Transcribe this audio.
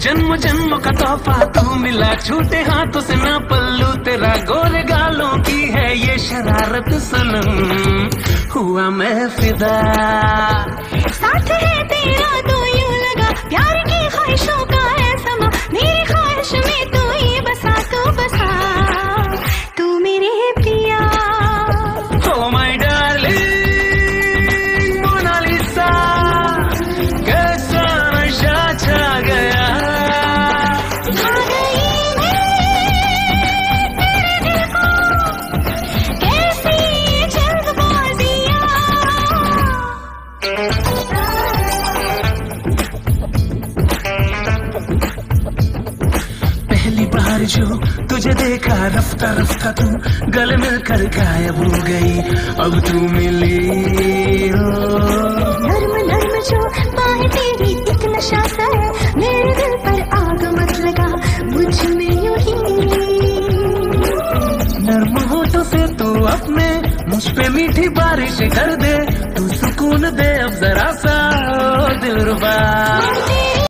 जन्म जन्म का तोहफा तू मिला। छूटे हाथों से ना पल्लू, तेरा गोरे गालों की है ये शरारत सनम। हुआ मैं फिदा पहली बार जो तुझे देखा रफ्ता रफ्ता तू गले मिलकर गायब हो गई। अब तू मिली हो। नर्म नर्म जो पाए तेरी एक नशा सा है। मेरे दिल पर आग मत लगा मुझमें यूँ ही। नर्म होठों से तू अपने मुझ पे मीठी बारिश कर दे। serás